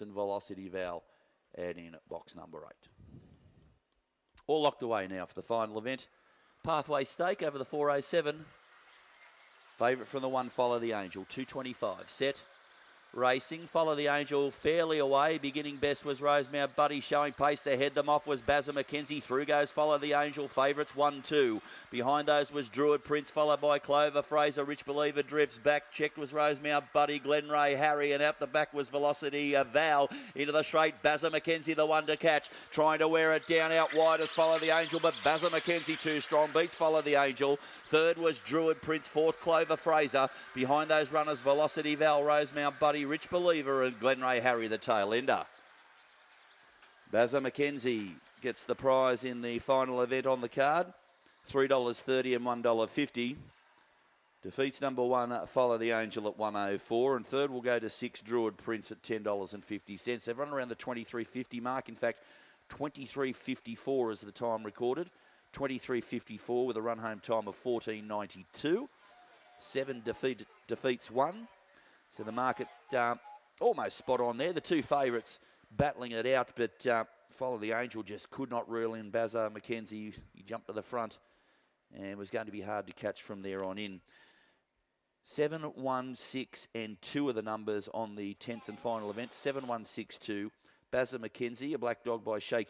And Velocity Val and in box number eight. All locked away now for the final event. Pathway Stake over the 407. Favourite from the one, Follow the Angel, 225. Set. Racing, follow the angel fairly away. Beginning best was Rosemount Buddy showing pace. To head them off was Bazza McKenzie. Through goes follow the angel. Favourites one, two. Behind those was Druid Prince, followed by Clover Fraser. Rich Believer drifts back. Checked was Rosemount Buddy, Glenray Harry, and out the back was Velocity Val. Into the straight, Bazza McKenzie, the one to catch. Trying to wear it down out wide as follow the angel, but Bazza McKenzie too strong. Beats follow the angel. Third was Druid Prince. Fourth, Clover Fraser. Behind those runners, Velocity Val, Rosemount Buddy. Rich Believer and Glenray Harry, the tail ender. Bazza McKenzie gets the prize in the final event on the card. $3.30 and $1.50. Defeats number one, Follow the Angel at 104. And third will go to six, Druid Prince at $10.50. They've run around the 23.50 mark. In fact, 23.54 is the time recorded. 23.54 with a run home time of 14.92. Seven defeat, defeats one. So the market uh, almost spot on there. The two favourites battling it out, but uh, Follow the Angel just could not reel in Bazza McKenzie. He jumped to the front and was going to be hard to catch from there on in. Seven, one, six, and two are the numbers on the 10th and final event. Seven, one, six, two. Bazza McKenzie, a black dog by Shaky.